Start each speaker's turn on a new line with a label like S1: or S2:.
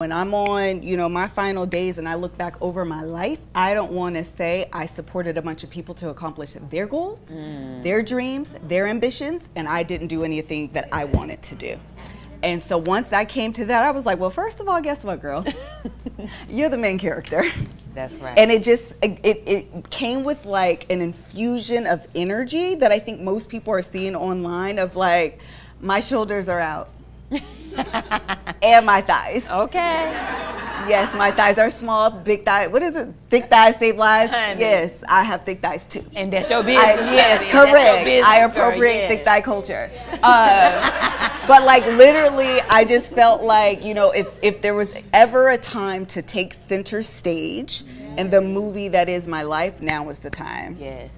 S1: When I'm on, you know, my final days and I look back over my life, I don't want to say I supported a bunch of people to accomplish their goals, mm. their dreams, their ambitions, and I didn't do anything that I wanted to do. And so once I came to that, I was like, well, first of all, guess what, girl? You're the main character.
S2: That's right.
S1: And it just it, it came with like an infusion of energy that I think most people are seeing online of like my shoulders are out. and my thighs.
S2: Okay.
S1: Yes, my thighs are small, big thighs. What is it? Thick thighs save lives. Honey. Yes, I have thick thighs too.
S2: And that's your business. I,
S1: yes, honey. correct. Business, I appropriate girl, thick thigh culture. Uh, but like literally, I just felt like you know, if if there was ever a time to take center stage in the movie that is my life, now is the time.
S2: Yes.